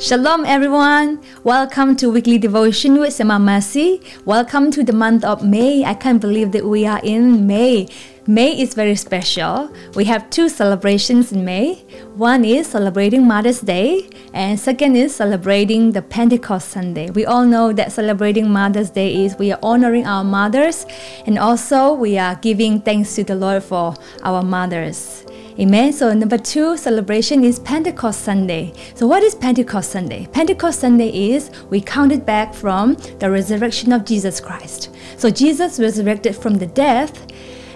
Shalom, everyone. Welcome to Weekly Devotion with Sayama Mercy. Welcome to the month of May. I can't believe that we are in May. May is very special. We have two celebrations in May. One is celebrating Mother's Day, and second is celebrating the Pentecost Sunday. We all know that celebrating Mother's Day is we are honoring our mothers, and also we are giving thanks to the Lord for our mothers. Amen. So number two celebration is Pentecost Sunday. So what is Pentecost Sunday? Pentecost Sunday is we counted back from the resurrection of Jesus Christ. So Jesus resurrected from the death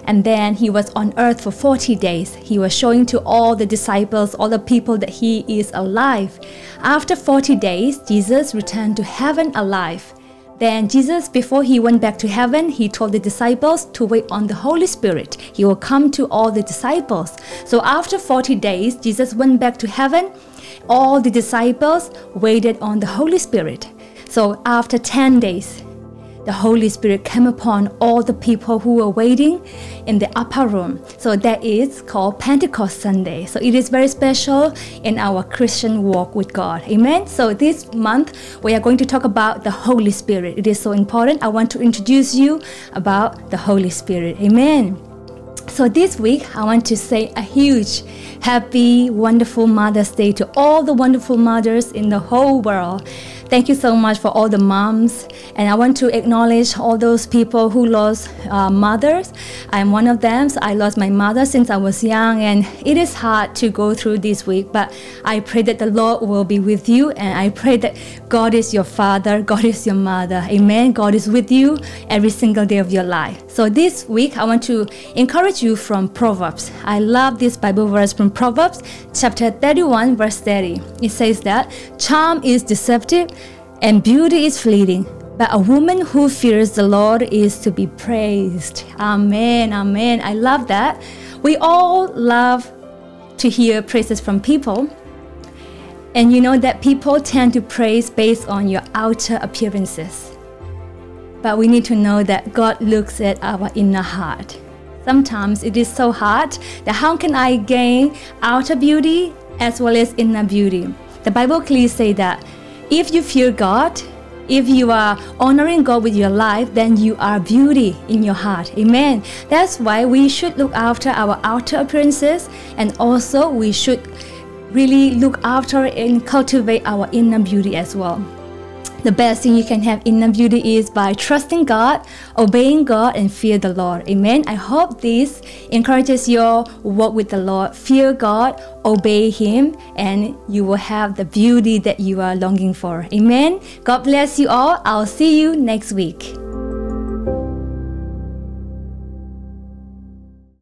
and then he was on earth for 40 days. He was showing to all the disciples, all the people that he is alive. After 40 days, Jesus returned to heaven alive. Then Jesus, before he went back to heaven, he told the disciples to wait on the Holy Spirit. He will come to all the disciples. So after 40 days, Jesus went back to heaven. All the disciples waited on the Holy Spirit. So after 10 days, the Holy Spirit came upon all the people who were waiting in the upper room. So that is called Pentecost Sunday. So it is very special in our Christian walk with God. Amen. So this month we are going to talk about the Holy Spirit. It is so important. I want to introduce you about the Holy Spirit. Amen. So this week I want to say a huge happy wonderful Mother's Day to all the wonderful mothers in the whole world. Thank you so much for all the moms. And I want to acknowledge all those people who lost uh, mothers. I'm one of them. So I lost my mother since I was young, and it is hard to go through this week. But I pray that the Lord will be with you, and I pray that God is your father, God is your mother. Amen. God is with you every single day of your life. So this week, I want to encourage you from Proverbs. I love this Bible verse from Proverbs, chapter 31, verse 30. It says that charm is deceptive and beauty is fleeting. But a woman who fears the Lord is to be praised. Amen. Amen. I love that. We all love to hear praises from people. And you know that people tend to praise based on your outer appearances. But we need to know that God looks at our inner heart. Sometimes it is so hard that how can I gain outer beauty as well as inner beauty? The Bible clearly says that if you fear God, if you are honoring God with your life, then you are beauty in your heart. Amen. That's why we should look after our outer appearances and also we should really look after and cultivate our inner beauty as well the best thing you can have inner beauty is by trusting God, obeying God, and fear the Lord. Amen. I hope this encourages your walk with the Lord. Fear God, obey Him, and you will have the beauty that you are longing for. Amen. God bless you all. I'll see you next week.